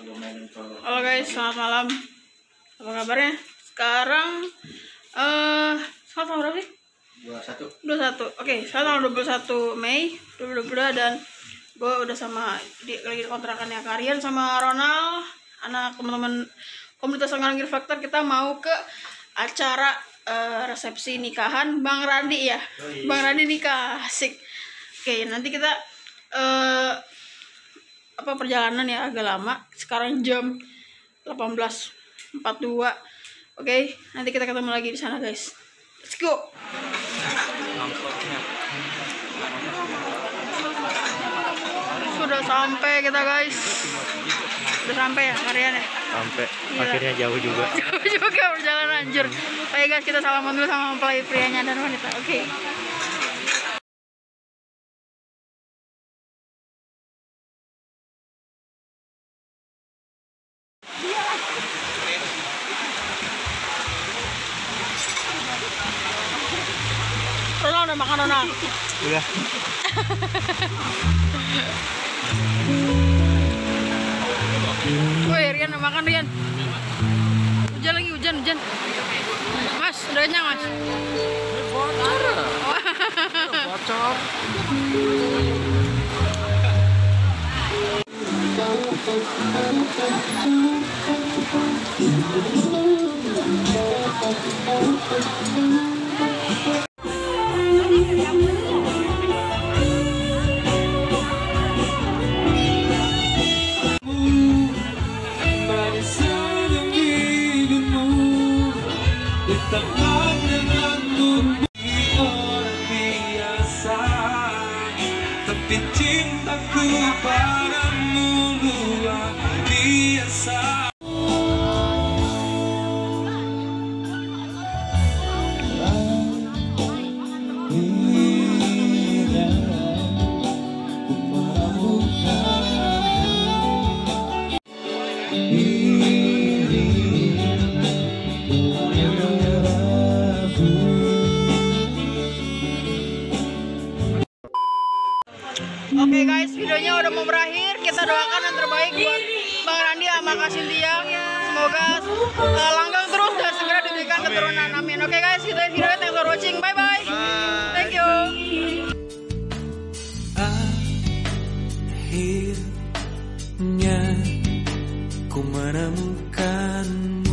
Halo guys, selamat malam. Apa kabarnya? Sekarang eh sekarang tanggal berapa sih? dua satu 21. Oke, sekarang tanggal 21 Mei 2022 dan gue udah sama di lagi kontrakannya Karian sama Ronald, anak teman-teman komunitas Anggaran Gear Factor kita mau ke acara eh, resepsi nikahan Bang Randi ya. Yoi. Bang Randi nikah, asik. Oke, nanti kita eh apa perjalanan ya agak lama. Sekarang jam 18.42. Oke, nanti kita ketemu lagi di sana guys. Let's go. Sudah sampai kita guys. Sudah sampai ya kalian ya. sampai Gila. akhirnya jauh juga Jauh juga perjalanan anjir. Oke guys, kita salaman dulu sama mempelai prianya dan wanita. Oke. Ronald udah makan Ronald. udah Woi Rian makan Rian. Hujan lagi hujan hujan. Mas udah kenyang mas. bocor Barisan Denganmu Di orang biasa. Tapi cintaku padamu videonya udah mau berakhir. Kita doakan yang terbaik buat Bang Randi sama Kak Cynthia. Semoga uh, langgeng terus dan segera diberikan keturunan. Amin. Oke guys, itu videonya. Thanks for watching. Bye bye. Thank you. Akhirnya ku menemukanmu